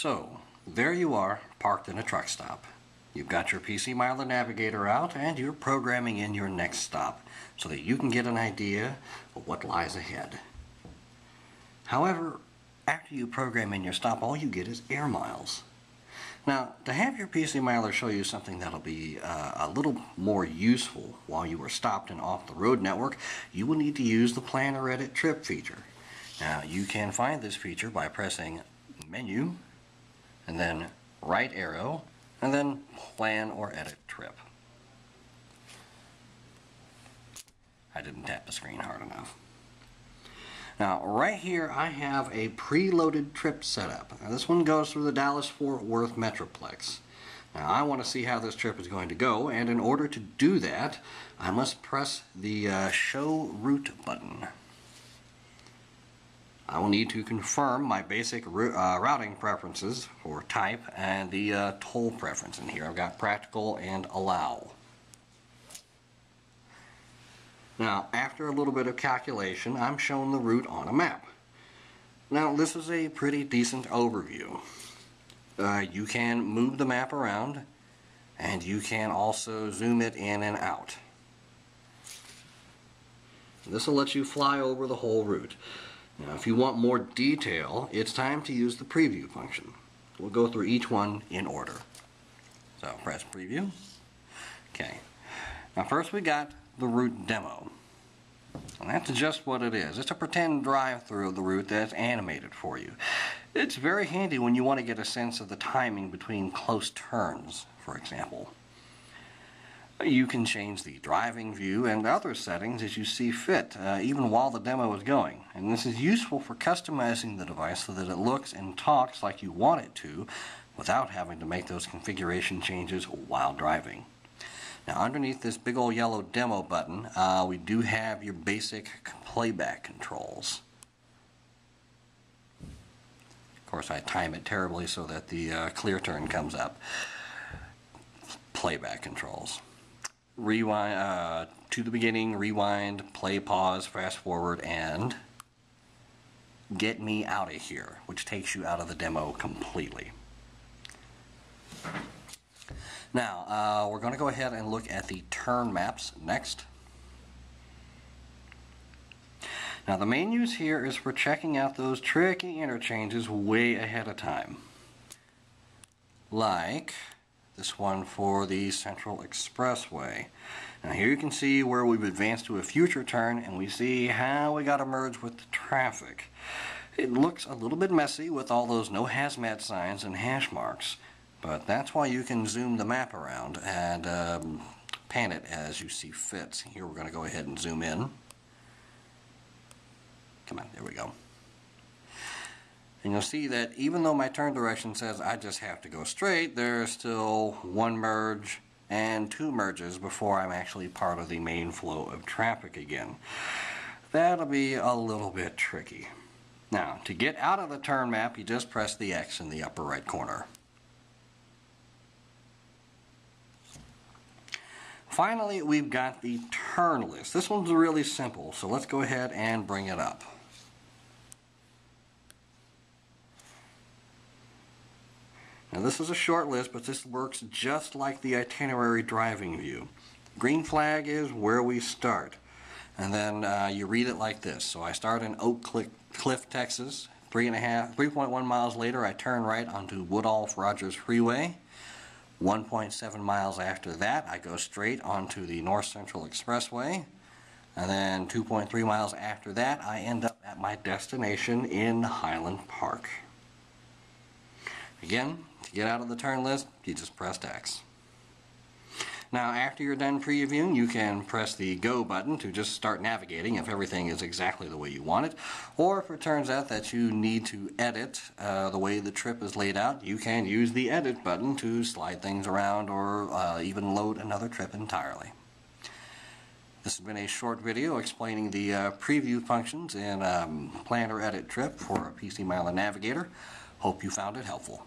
So, there you are, parked in a truck stop. You've got your PC Miler Navigator out and you're programming in your next stop so that you can get an idea of what lies ahead. However, after you program in your stop, all you get is air miles. Now, to have your PC Miler show you something that'll be uh, a little more useful while you are stopped and off the road network, you will need to use the Plan or Edit Trip feature. Now, you can find this feature by pressing Menu, and then right arrow, and then Plan or Edit Trip. I didn't tap the screen hard enough. Now, right here, I have a preloaded trip setup. Now, this one goes through the Dallas-Fort Worth Metroplex. Now, I want to see how this trip is going to go, and in order to do that, I must press the uh, Show Route button. I will need to confirm my basic uh, routing preferences for type and the uh, toll preference in here. I've got practical and allow. Now, after a little bit of calculation, I'm shown the route on a map. Now, this is a pretty decent overview. Uh, you can move the map around, and you can also zoom it in and out. This will let you fly over the whole route. Now, if you want more detail, it's time to use the preview function. We'll go through each one in order. So, press preview. Okay. Now, first we got the route demo. And that's just what it is. It's a pretend drive-through of the route that's animated for you. It's very handy when you want to get a sense of the timing between close turns, for example. You can change the driving view and other settings as you see fit, uh, even while the demo is going. And this is useful for customizing the device so that it looks and talks like you want it to without having to make those configuration changes while driving. Now underneath this big old yellow demo button, uh, we do have your basic playback controls. Of course I time it terribly so that the uh, clear turn comes up. Playback controls. Rewind uh, to the beginning, rewind, play, pause, fast forward, and get me out of here, which takes you out of the demo completely. Now, uh, we're going to go ahead and look at the turn maps next. Now, the main use here is for checking out those tricky interchanges way ahead of time. Like this one for the Central Expressway. Now here you can see where we've advanced to a future turn and we see how we got to merge with the traffic. It looks a little bit messy with all those no hazmat signs and hash marks. But that's why you can zoom the map around and um, pan it as you see fit. Here we're going to go ahead and zoom in. Come on, there we go. And you'll see that even though my turn direction says I just have to go straight, there's still one merge and two merges before I'm actually part of the main flow of traffic again. That'll be a little bit tricky. Now, to get out of the turn map, you just press the X in the upper right corner. Finally, we've got the turn list. This one's really simple, so let's go ahead and bring it up. Now this is a short list, but this works just like the itinerary driving view. Green flag is where we start. And then uh, you read it like this. So I start in Oak Cliff, Texas. Three and a half, 3.1 miles later, I turn right onto Woodall Rodgers Freeway. 1.7 miles after that, I go straight onto the North Central Expressway. And then 2.3 miles after that, I end up at my destination in Highland Park. Again, to get out of the turn list, you just press X. Now after you're done previewing, you can press the Go button to just start navigating if everything is exactly the way you want it. Or if it turns out that you need to edit uh, the way the trip is laid out, you can use the Edit button to slide things around or uh, even load another trip entirely. This has been a short video explaining the uh, preview functions in um, Plan or Edit Trip for a PC Miler Navigator. Hope you found it helpful.